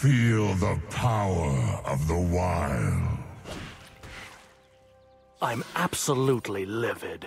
Feel the power of the wild. I'm absolutely livid.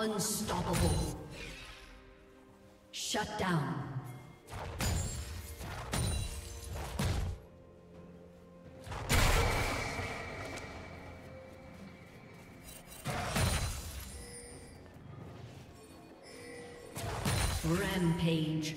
Unstoppable. Shut down. Rampage.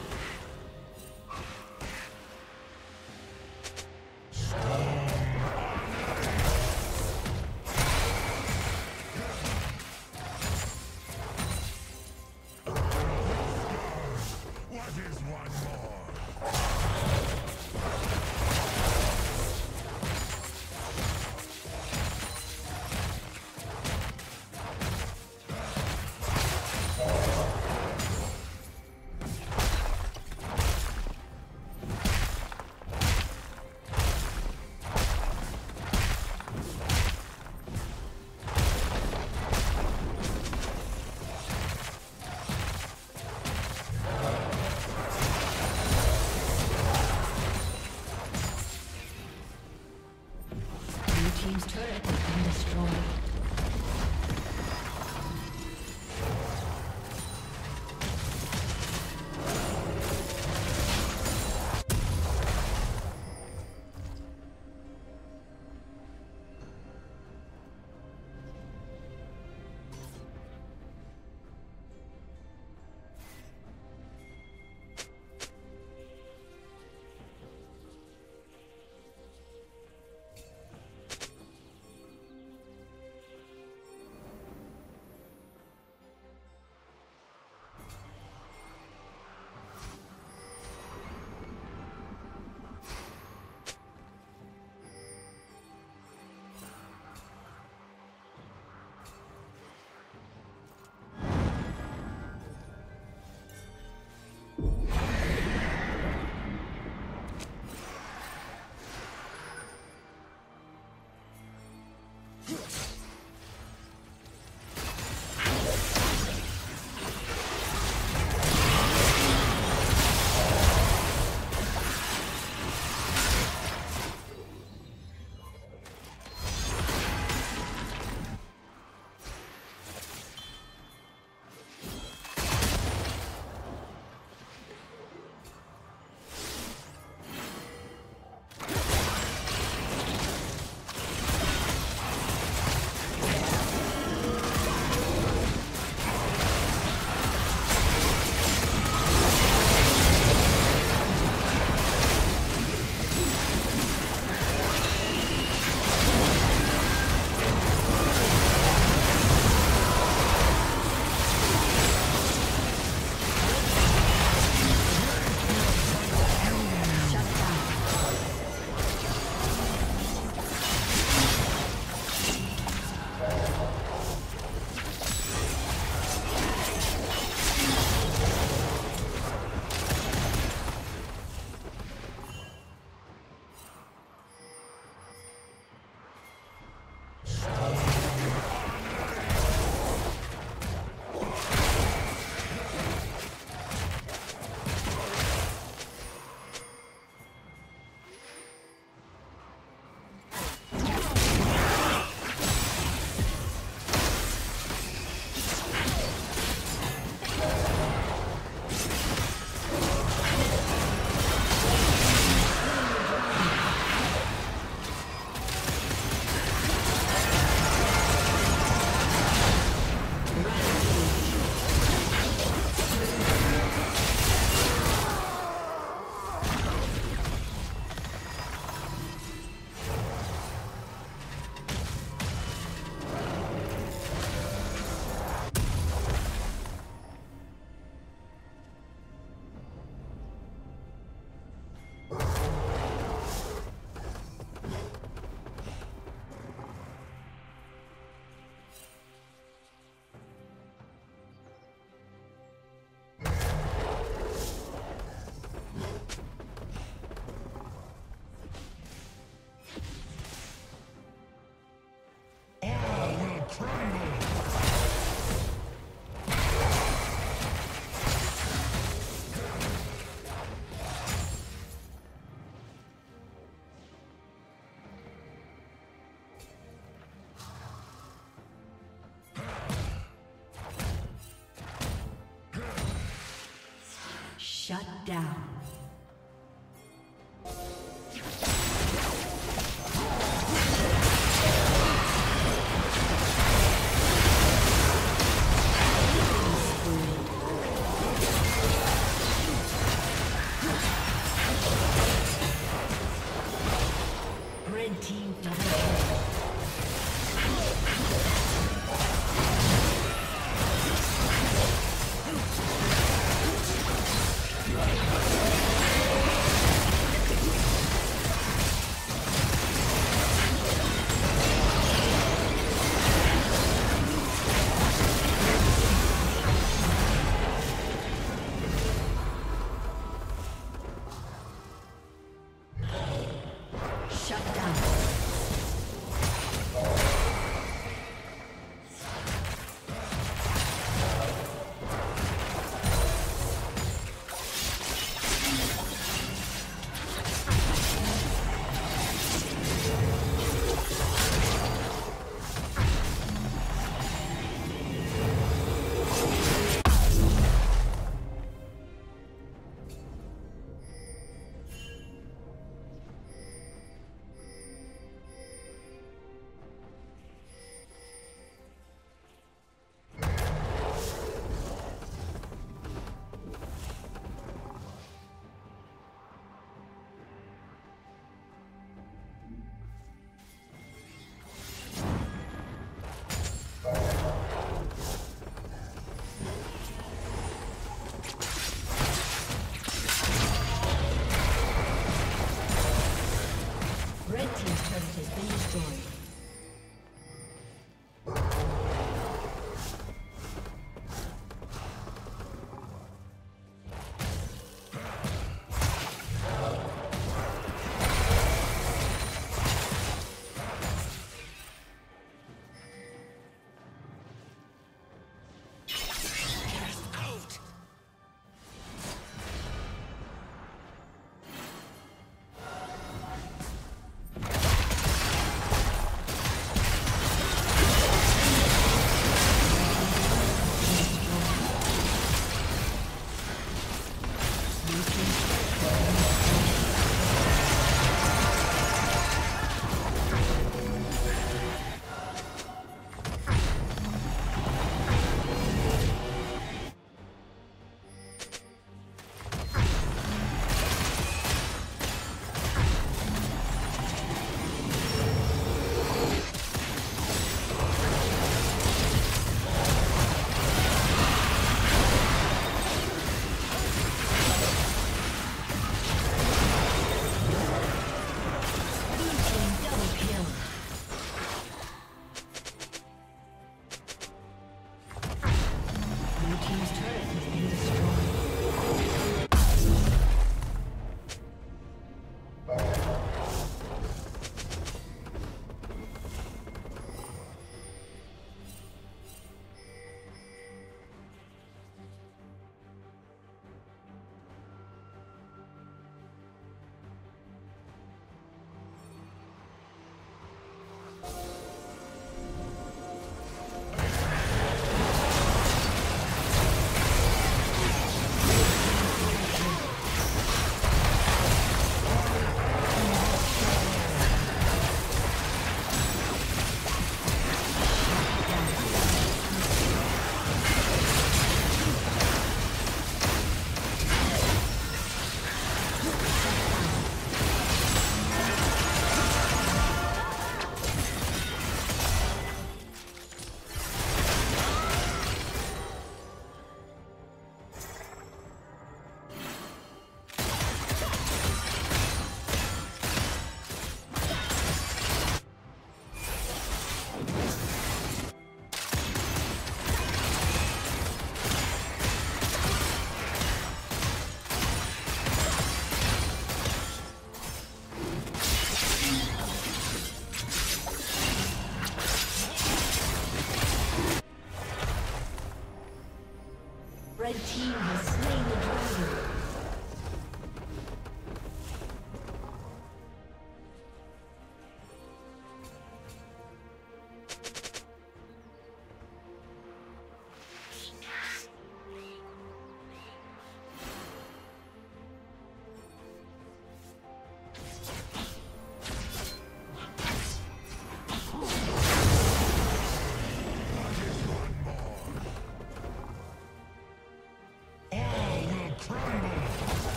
Shut down.